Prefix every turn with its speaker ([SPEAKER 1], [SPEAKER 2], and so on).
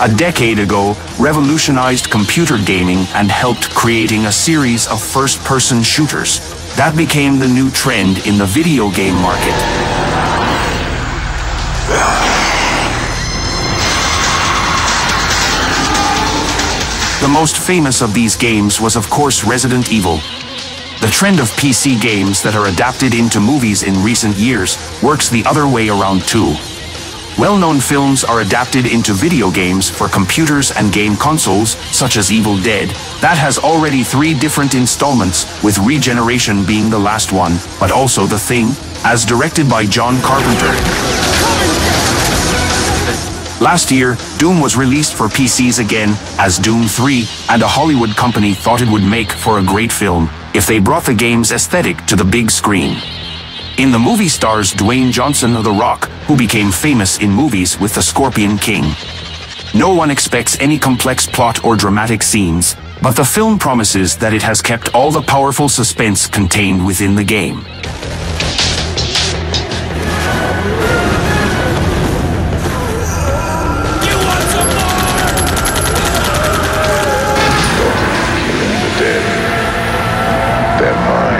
[SPEAKER 1] A decade ago, revolutionized computer gaming and helped creating a series of first-person shooters. That became the new trend in the video game market. The most famous of these games was of course Resident Evil. The trend of PC games that are adapted into movies in recent years works the other way around too. Well-known films are adapted into video games for computers and game consoles, such as Evil Dead. That has already three different installments, with Regeneration being the last one, but also The Thing, as directed by John Carpenter. Last year, Doom was released for PCs again as Doom 3, and a Hollywood company thought it would make for a great film if they brought the game's aesthetic to the big screen. In the movie stars Dwayne Johnson of The Rock, who became famous in movies with The Scorpion King. No one expects any complex plot or dramatic scenes, but the film promises that it has kept all the powerful suspense contained within the game. They're mine.